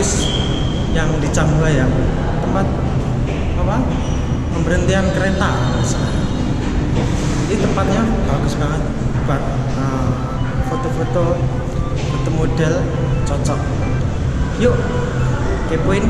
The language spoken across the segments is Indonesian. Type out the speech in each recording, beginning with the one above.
bagus yang di Cangguha ya tempat apa pemberhentian kereta. Ini tempatnya bagus banget buat uh, foto-foto foto model cocok. Yuk kepoin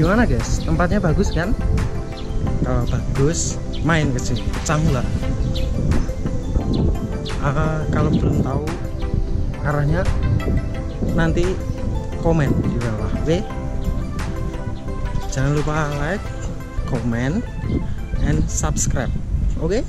gimana guys? Tempatnya bagus kan? Kalau bagus, main ke sini. Cangguha. Ah, kalau belum tahu arahnya, nanti komen di bawah. Oke? Jangan lupa like, comment, and subscribe. Oke?